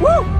Woo!